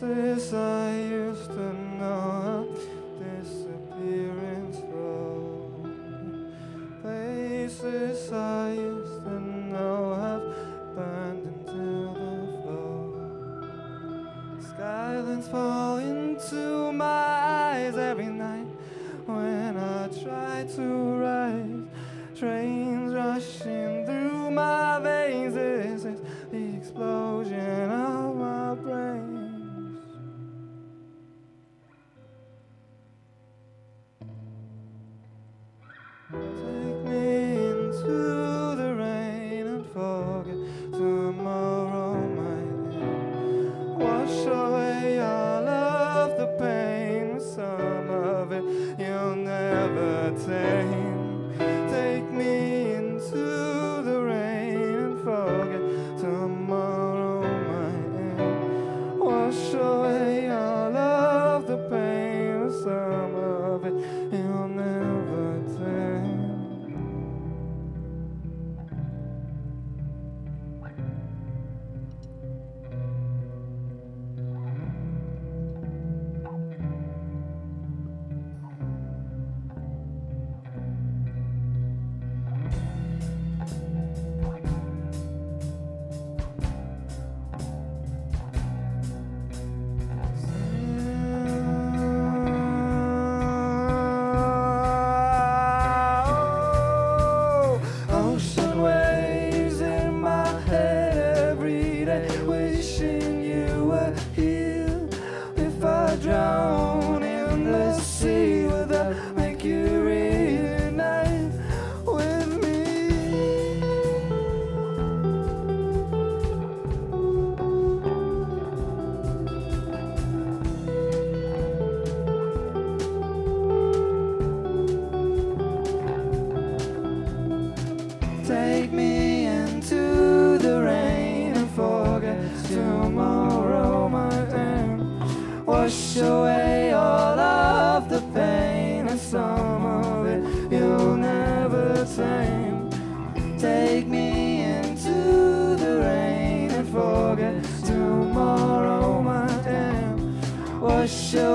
faces I used to know disappearing slowly. Places I used to know have burned into the floor. Skylines fall into my eyes every night when I try to rise. Trains rushing. tomorrow might. Wash away all of the pain, some of it you'll never take. Take me into the rain and forget tomorrow, my damn. Wash your